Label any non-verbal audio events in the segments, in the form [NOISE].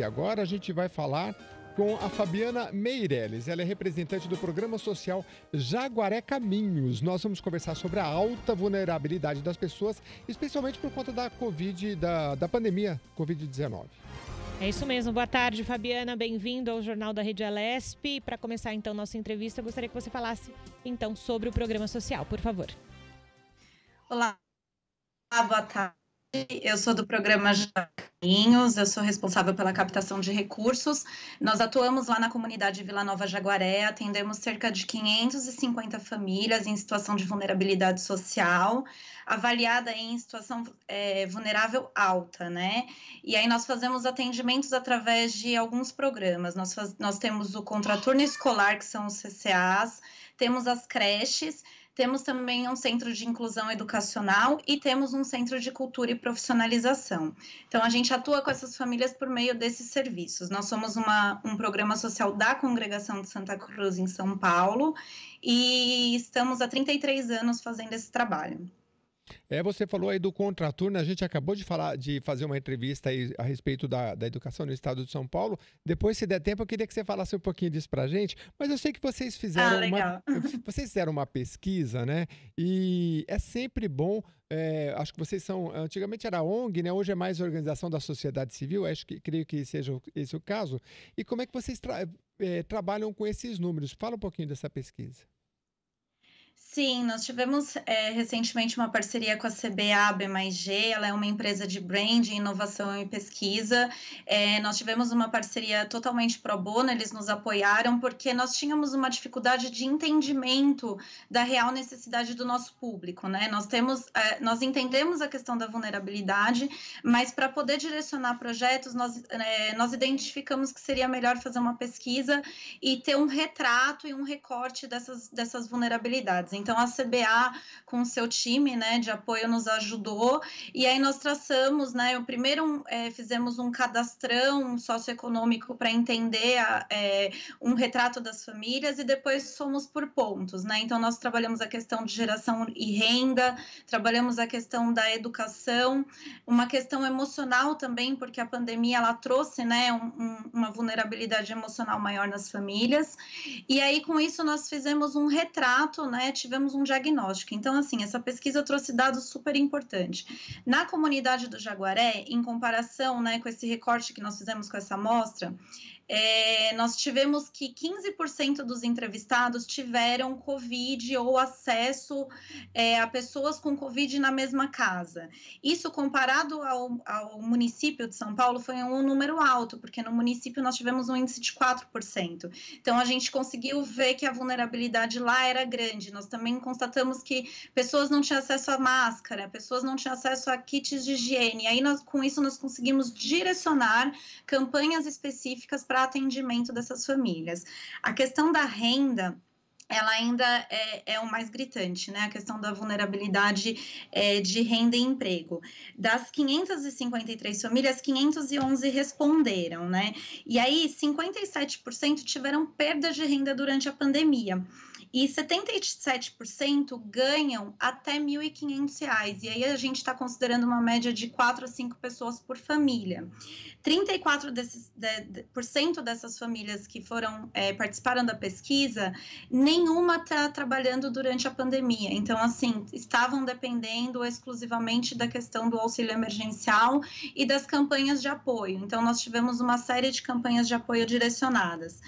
E agora a gente vai falar com a Fabiana Meirelles. Ela é representante do Programa Social Jaguaré Caminhos. Nós vamos conversar sobre a alta vulnerabilidade das pessoas, especialmente por conta da Covid, da, da pandemia Covid-19. É isso mesmo. Boa tarde, Fabiana. Bem-vindo ao Jornal da Rede Alesp. Para começar, então, nossa entrevista, gostaria que você falasse, então, sobre o programa social, por favor. Olá, boa tarde. Eu sou do programa Caminhos, eu sou responsável pela captação de recursos. Nós atuamos lá na comunidade Vila Nova Jaguaré, atendemos cerca de 550 famílias em situação de vulnerabilidade social, avaliada em situação é, vulnerável alta, né? E aí nós fazemos atendimentos através de alguns programas. Nós, faz, nós temos o contraturno escolar, que são os CCAs, temos as creches temos também um centro de inclusão educacional e temos um centro de cultura e profissionalização. Então, a gente atua com essas famílias por meio desses serviços. Nós somos uma, um programa social da Congregação de Santa Cruz, em São Paulo, e estamos há 33 anos fazendo esse trabalho. É, você falou aí do contraturno, a gente acabou de falar, de fazer uma entrevista aí a respeito da, da educação no estado de São Paulo. Depois, se der tempo, eu queria que você falasse um pouquinho disso pra gente, mas eu sei que vocês fizeram ah, uma. [LAUGHS] Vocês fizeram uma pesquisa, né? E é sempre bom. É, acho que vocês são. Antigamente era ONG, né? Hoje é mais organização da sociedade civil, acho que creio que seja esse o caso. E como é que vocês tra é, trabalham com esses números? Fala um pouquinho dessa pesquisa. Sim, nós tivemos é, recentemente uma parceria com a CBA B mais G, ela é uma empresa de branding, inovação e pesquisa. É, nós tivemos uma parceria totalmente pro bono, eles nos apoiaram porque nós tínhamos uma dificuldade de entendimento da real necessidade do nosso público, né? Nós temos, é, nós entendemos a questão da vulnerabilidade, mas para poder direcionar projetos, nós, é, nós identificamos que seria melhor fazer uma pesquisa e ter um retrato e um recorte dessas, dessas vulnerabilidades. Então, a CBA, com o seu time né, de apoio, nos ajudou. E aí, nós traçamos, né? O primeiro é, fizemos um cadastrão socioeconômico para entender a, é, um retrato das famílias e depois fomos por pontos, né? Então, nós trabalhamos a questão de geração e renda, trabalhamos a questão da educação, uma questão emocional também, porque a pandemia ela trouxe, né, um, uma vulnerabilidade emocional maior nas famílias. E aí, com isso, nós fizemos um retrato, né? Tivemos um diagnóstico. Então, assim, essa pesquisa trouxe dados super importantes. Na comunidade do Jaguaré, em comparação né, com esse recorte que nós fizemos com essa amostra, é, nós tivemos que 15% dos entrevistados tiveram Covid ou acesso é, a pessoas com Covid na mesma casa. Isso comparado ao, ao, município de São Paulo foi um número alto, porque no município nós tivemos um índice de 4%. Então a gente conseguiu ver que a vulnerabilidade lá era grande. Nós também constatamos que pessoas não tinham acesso à máscara, pessoas não tinham acesso a kits de higiene. Aí nós, com isso nós conseguimos direcionar campanhas específicas para atendimento dessas famílias. A questão da renda ela ainda é, é, o mais gritante, né? A questão da vulnerabilidade é, de renda e emprego. Das 553 famílias, 511 responderam, né? E aí, 57% tiveram perda de renda durante a pandemia e 77% ganham até R$ 1.500. E aí a gente está considerando uma média de 4 a 5 pessoas por família. 34% desses, de, de, dessas famílias que foram é, participaram da pesquisa, nenhuma está trabalhando durante a pandemia. Então, assim, estavam dependendo exclusivamente da questão do auxílio emergencial e das campanhas de apoio. Então, nós tivemos uma série de campanhas de apoio direcionadas.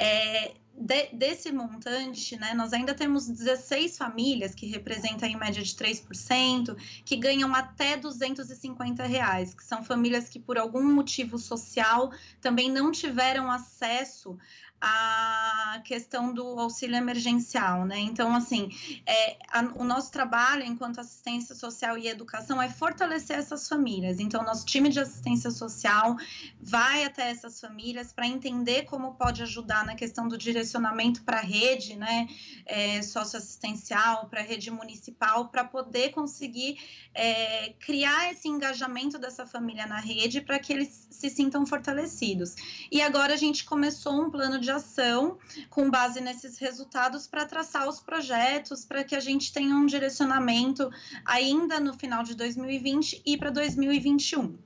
É, de, desse montante, né, nós ainda temos 16 famílias, que representam em média de 3%, que ganham até 250 reais, que são famílias que, por algum motivo social, também não tiveram acesso a questão do auxílio emergencial, né? Então, assim, é, a, o nosso trabalho enquanto assistência social e educação é fortalecer essas famílias. Então, nosso time de assistência social vai até essas famílias para entender como pode ajudar na questão do direcionamento para a rede, né, é, socioassistencial, para a rede municipal, para poder conseguir é, criar esse engajamento dessa família na rede para que eles se sintam fortalecidos. E agora a gente começou um plano de de ação com base nesses resultados para traçar os projetos, para que a gente tenha um direcionamento ainda no final de 2020 e para 2021.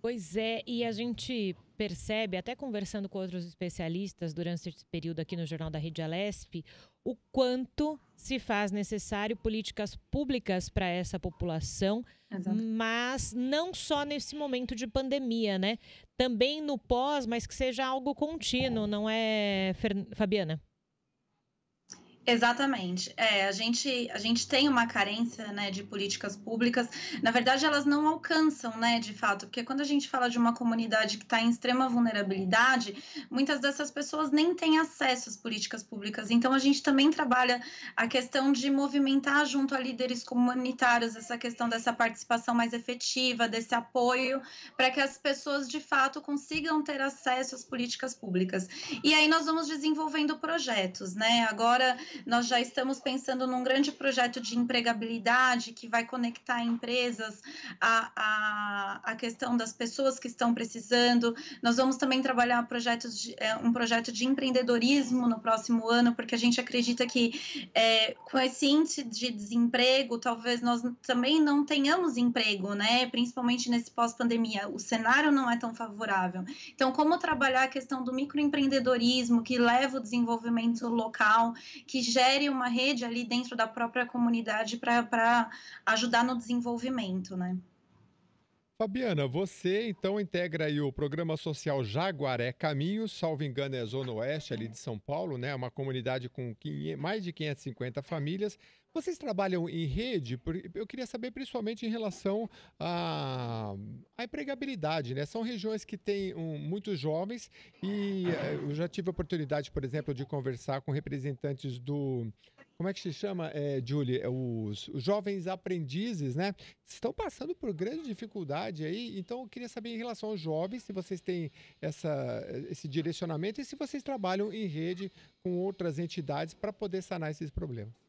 Pois é, e a gente percebe, até conversando com outros especialistas durante esse período aqui no Jornal da Rede Alesp, o quanto se faz necessário políticas públicas para essa população, Exato. mas não só nesse momento de pandemia, né? Também no pós, mas que seja algo contínuo, não é, Fabiana? Exatamente. É, a gente, a gente tem uma carência né, de políticas públicas. Na verdade, elas não alcançam, né, de fato, porque quando a gente fala de uma comunidade que está em extrema vulnerabilidade, muitas dessas pessoas nem têm acesso às políticas públicas. Então, a gente também trabalha a questão de movimentar junto a líderes comunitários essa questão dessa participação mais efetiva, desse apoio, para que as pessoas de fato consigam ter acesso às políticas públicas. E aí nós vamos desenvolvendo projetos, né? Agora nós já estamos pensando num grande projeto de empregabilidade que vai conectar empresas à, à, à questão das pessoas que estão precisando. Nós vamos também trabalhar projetos de, é, um projeto de empreendedorismo no próximo ano, porque a gente acredita que é, com esse índice de desemprego, talvez nós também não tenhamos emprego, né? Principalmente nesse pós-pandemia. O cenário não é tão favorável. Então, como trabalhar a questão do microempreendedorismo que leva o desenvolvimento local, que gere uma rede ali dentro da própria comunidade para ajudar no desenvolvimento, né? Fabiana, você então integra aí o programa social Jaguaré Caminhos, salvo engano é Zona Oeste ali de São Paulo, né? Uma comunidade com 500, mais de 550 famílias. Vocês trabalham em rede? Eu queria saber principalmente em relação à, à empregabilidade, né? São regiões que têm um, muitos jovens e eh, eu já tive a oportunidade, por exemplo, de conversar com representantes do como é que se chama, é, Julie? É os, os, jovens aprendizes, né? Estão passando por grande dificuldade aí. Então, eu queria saber em relação aos jovens, se vocês têm essa, esse direcionamento e se vocês trabalham em rede com outras entidades para poder sanar esses problemas.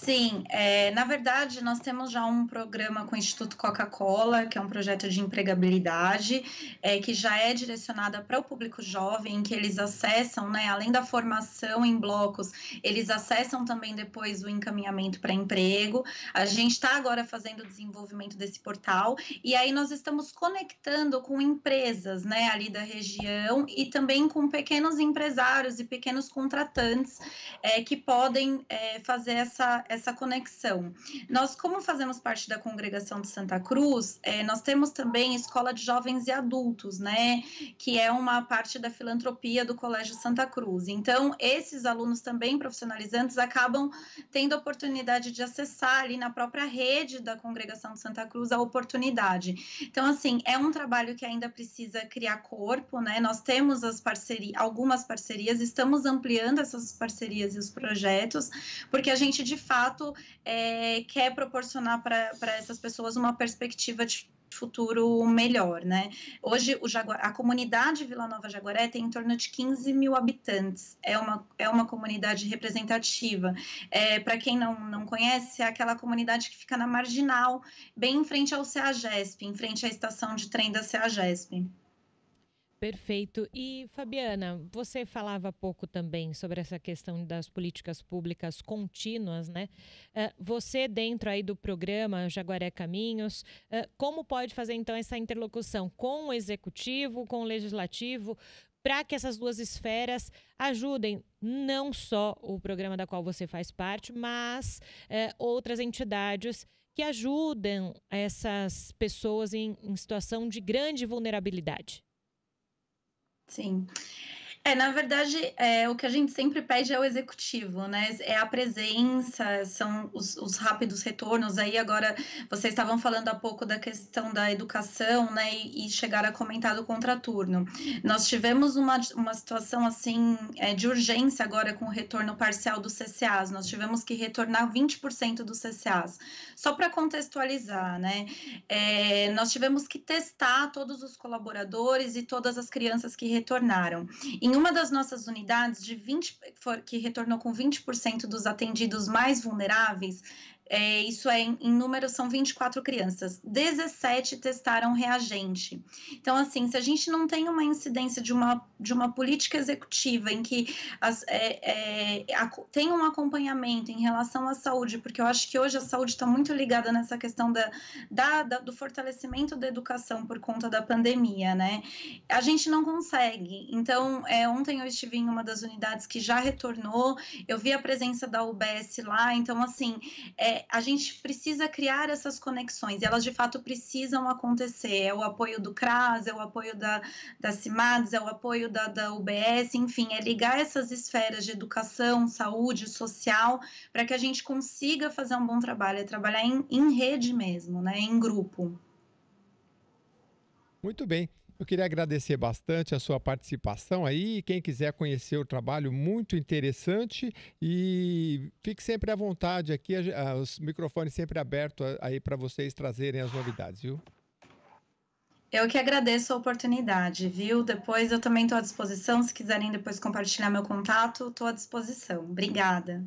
Sim, é, na verdade, nós temos já um programa com o Instituto Coca-Cola, que é um projeto de empregabilidade, é, que já é direcionada para o público jovem, que eles acessam, né, além da formação em blocos, eles acessam também depois o encaminhamento para emprego. A gente está agora fazendo o desenvolvimento desse portal, e aí nós estamos conectando com empresas né, ali da região e também com pequenos empresários e pequenos contratantes é, que podem é, fazer essa essa conexão. Nós, como fazemos parte da congregação de Santa Cruz, é, nós temos também escola de jovens e adultos, né? Que é uma parte da filantropia do Colégio Santa Cruz. Então, esses alunos também profissionalizantes acabam tendo a oportunidade de acessar ali na própria rede da congregação de Santa Cruz a oportunidade. Então, assim, é um trabalho que ainda precisa criar corpo, né? Nós temos as parcerias, algumas parcerias, estamos ampliando essas parcerias e os projetos, porque a gente de fato fato é, quer proporcionar para essas pessoas uma perspectiva de futuro melhor, né? Hoje o Jaguar, a comunidade Vila Nova Jaguaré tem em torno de 15 mil habitantes. É uma, é uma comunidade representativa. É, Para quem não, não conhece, é aquela comunidade que fica na marginal, bem em frente ao CEAGESP, em frente à estação de trem da CEAGESP. Perfeito. E, Fabiana, você falava pouco também sobre essa questão das políticas públicas contínuas, né? Eh, você, dentro aí do programa Jaguaré Caminhos, eh, como pode fazer então essa interlocução com o executivo, com o legislativo, para que essas duas esferas ajudem não só o programa da qual você faz parte, mas eh, outras entidades que ajudem essas pessoas em situação de grande vulnerabilidade? Sim. É, na verdade, é, o que a gente sempre pede é o executivo, né? É a presença, são os, os, rápidos retornos. Aí agora vocês estavam falando há pouco da questão da educação, né? E, e chegaram a comentar do contraturno. Nós tivemos uma, uma situação assim é, de urgência agora com o retorno parcial dos CCAs. Nós tivemos que retornar 20% dos CCAs. Só para contextualizar, né? É, nós tivemos que testar todos os colaboradores e todas as crianças que retornaram. Em uma das nossas unidades, de 20, que retornou com 20% dos atendidos mais vulneráveis, é, isso é, em, em número, são 24 crianças. 17 testaram reagente. Então, assim, se a gente não tem uma incidência de uma, de uma política executiva em que as, é, é, a, tem um acompanhamento em relação à saúde, porque eu acho que hoje a saúde está muito ligada nessa questão da, da, da, do fortalecimento da educação por conta da pandemia, né? A gente não consegue. Então, é, ontem eu estive em uma das unidades que já retornou, eu vi a presença da UBS lá, então, assim, é, a gente precisa criar essas conexões, e elas de fato precisam acontecer. É o apoio do CRAS, é o apoio da, da CIMADS, é o apoio da, da UBS, enfim, é ligar essas esferas de educação, saúde, social, para que a gente consiga fazer um bom trabalho, é trabalhar em, em rede mesmo, né, em grupo. Muito bem. Eu queria agradecer bastante a sua participação aí. Quem quiser conhecer o trabalho, muito interessante. E fique sempre à vontade aqui, os microfones sempre abertos aí para vocês trazerem as novidades, viu? Eu que agradeço a oportunidade, viu? Depois eu também estou à disposição. Se quiserem depois compartilhar meu contato, estou à disposição. Obrigada.